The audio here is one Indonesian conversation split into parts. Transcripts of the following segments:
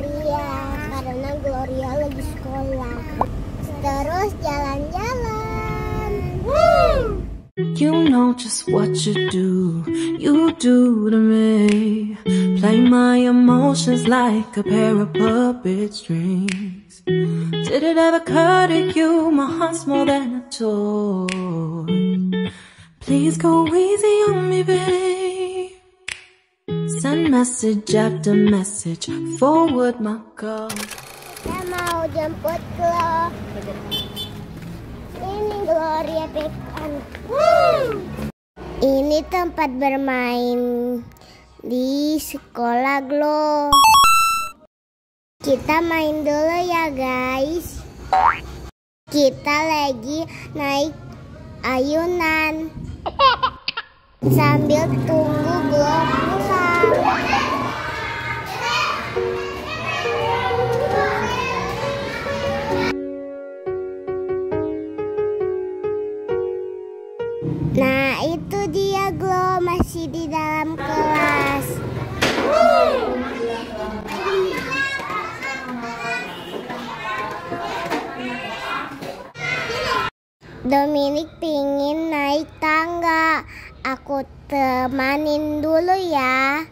Gloria karena Gloria lagi sekolah terus jalan-jalan You know just what you do, you do to me. Play my emotions like a pair of puppet strings. Did it ever occur to you my heart's more than a toy? Please go easy on me, babe. Send message after message, forward my call. kita mau jemput Glo ini Gloria Pekan ini tempat bermain di sekolah Glo kita main dulu ya guys. Kita lagi naik ayunan. Sambil tunggu Glo temanin dulu ya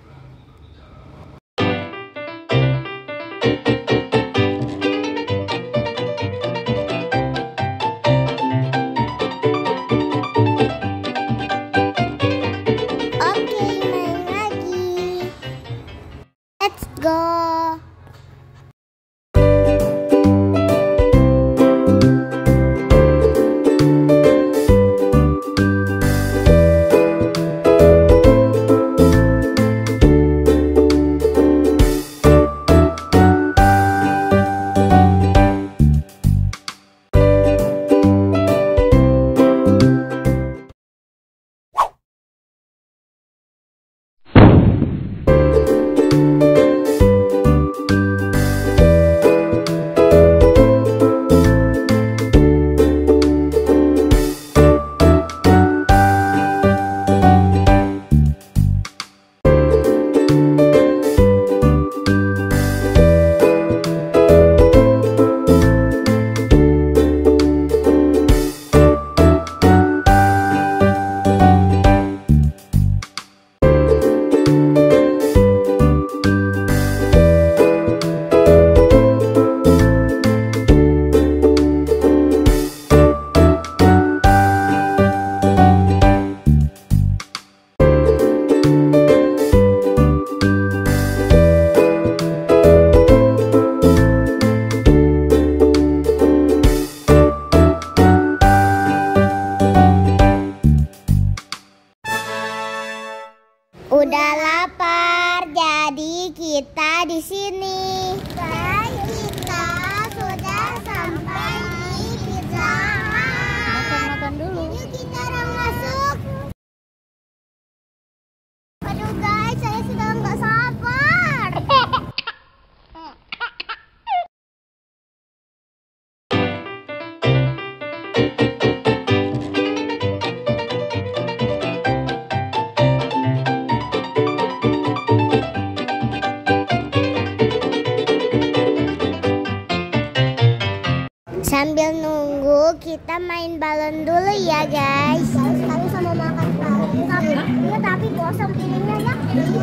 Sambil nunggu kita main balon dulu ya guys. Kami sama makan pagi. Tapi, ya, tapi kosong piringnya ya.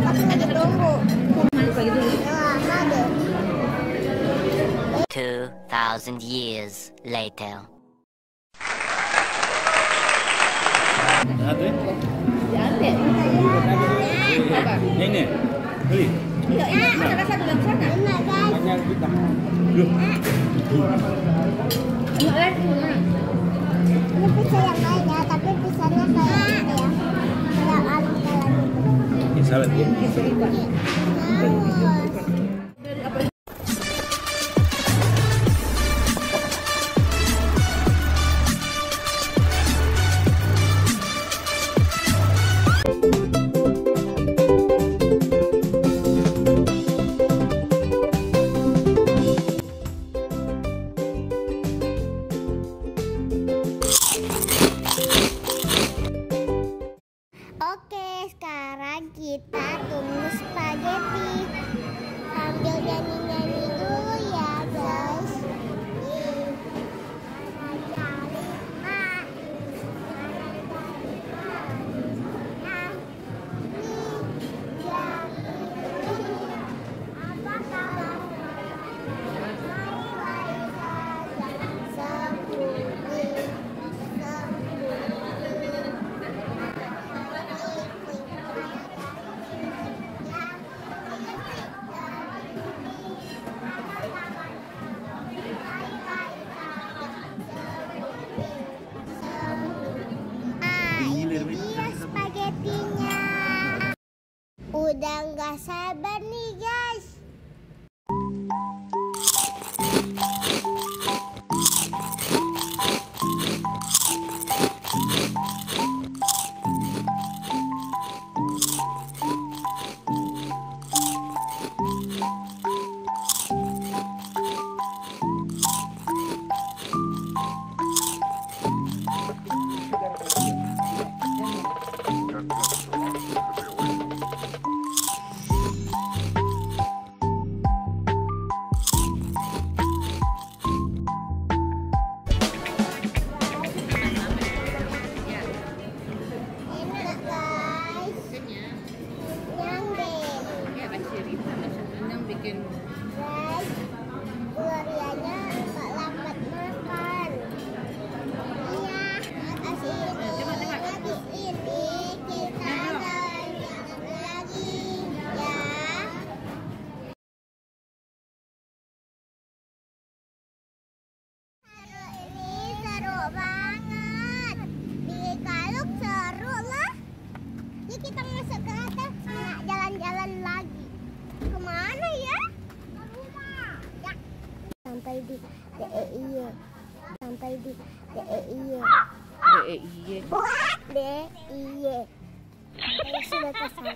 Tapi lagi tunggu. Lama deh. 2,000 years later. Ada? Ini beli. Enak guys. Hanya kita. Loh, Ini pizza yang lain ya, tapi pizzanya kayak gitu ya. Kayak alun kalan gitu. ini salad ya. Udah nggak sabar nih guys. DEIY. Sampai di DEIY. DEIY. Saya sudah ke sana.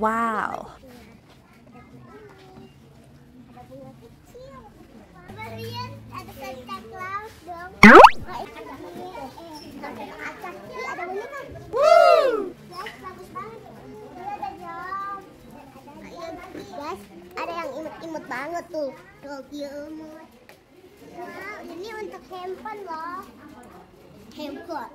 Banget. Ini ada yang imut-imut banget tuh. Topi imut. Wow, ini untuk handphone loh. Handphone.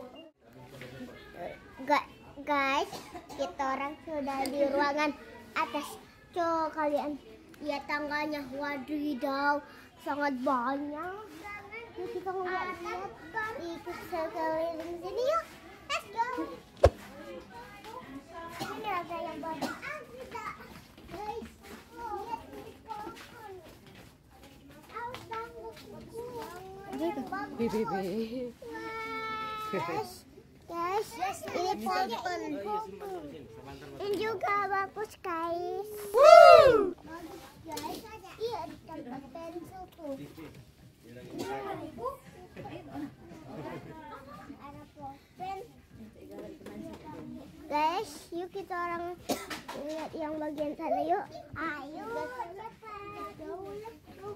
Ga- guys, kita orang sudah di ruangan atas. Coba kalian lihat tangganya, wadidaw, sangat banyak. Yuk kita ngeliat-lihat ikut sekeliling sini yuk. Let's go. Ini ada yang baru. Ah, kita. Guys, lihat ini. Bebe. Guys, guys, ini juga bagus guys. Iya, ada tempat pensil tuh. Ada pulpen. Guys, yuk kita orang lihat yang bagian sana yuk. Ayo.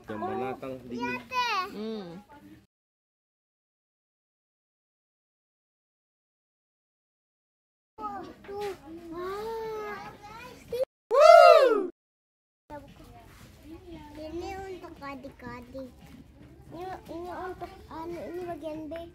Gambar natang dingin. Ini untuk adik-adik. Ini, ini untuk anu ini bagian B.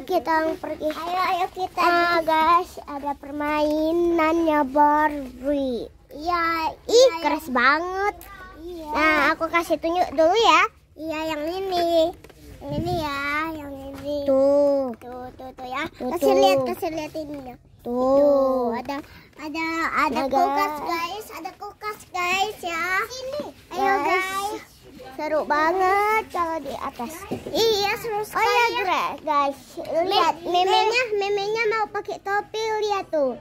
Yuk kita pergi. Ayo, ayo kita. Ah, guys, ada permainannya Barbie. Iya, ih keras banget. Iya. Nah, aku kasih tunjuk dulu ya. Iya, yang ini. Yang ini ya, yang ini. Tuh. Tuh, tuh, tuh ya. kasih lihat, kasih lihat ininya. Tuh, ada ada ada Nah, kulkas guys. guys, ada kulkas guys ya. Sini. Ayo Guys. guys. Seru banget kalau di atas. Iya seru Oh sekali. ya ya. guys, Lihat memenya, memenya mau pakai topi lihat tuh.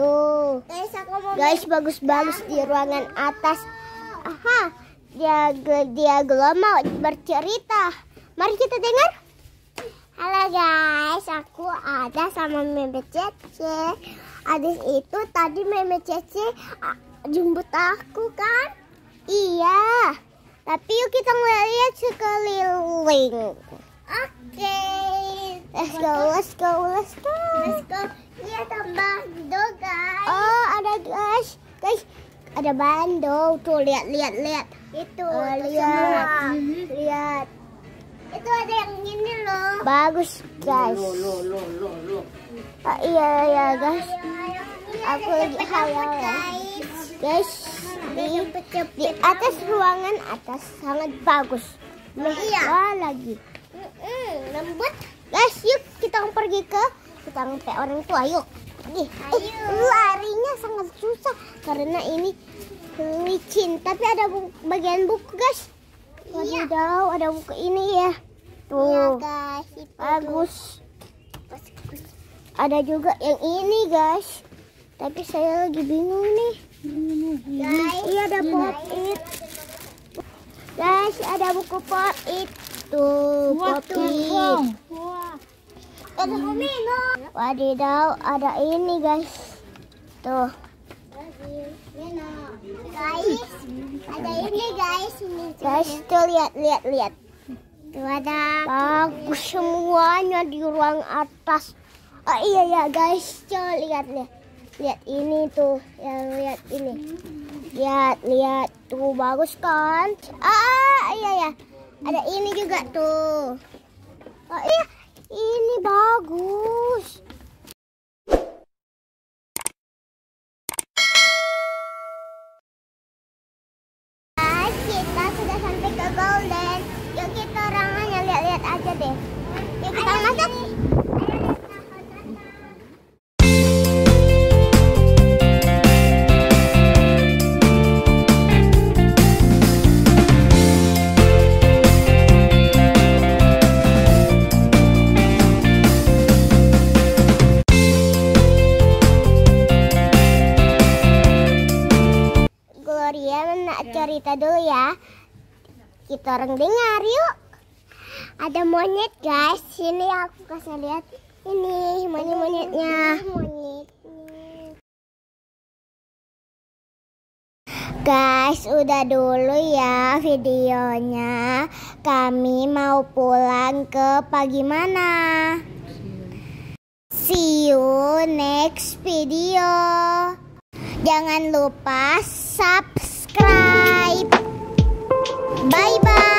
Tuh. Guys, aku mau Guys, bagus-bagus di ruangan atas. Aha, dia dia mau bercerita. Mari kita dengar. Halo guys, aku ada sama Meme Cece. Adis itu tadi Meme Cece jemput aku kan? Iya. Tapi yuk kita ngeliat sekeliling. Oke. Let's go, let's go, let's go. Let's go. Lihat tambah do guys. Oh, ada guys. Guys, ada bando. Tuh, lihat, lihat, lihat. itu, Oh, itu lihat. semua. Lihat. Itu ada yang ini loh. Bagus, guys. Ah, iya, iya, guys. Aku lagi hayal ya. guys. Guys, di, di atas ruangan atas sangat bagus. Iya. Mewah lagi. Mm-mm, lembut. Guys, yuk kita pergi ke kita sampai orang tua. Yuk. Ayo. eh, larinya sangat susah karena ini licin. Tapi ada bu- bagian buku, guys. Iya. Wadidaw, ada buku ini ya. Iya Tuh, guys. Itu bagus. Ada juga yang ini, guys. Tapi saya lagi bingung nih. Guys. Iya ada pop it. Guys, ada buku pop it. Tuh, pop it. Wah. Ada Homino. Wadidaw, ada ini guys. Tuh. Guys, ada ini guys. Ini Guys, tuh lihat, lihat, lihat. Tuh ada. Bagus semuanya di ruang atas. Oh iya ya guys, coba lihat lihat. Lihat ini tuh, yang lihat ini. Lihat, lihat tuh bagus kan? Ah, iya ya. Ada ini juga tuh. Oh iya, ini bagus. Kita orang dengar yuk. Ada monyet guys. Sini aku kasih lihat. Ini monyet-monyetnya. Guys, udah dulu ya videonya. Kami mau pulang ke pagi mana. See you next video. Jangan lupa subscribe. バイバイ。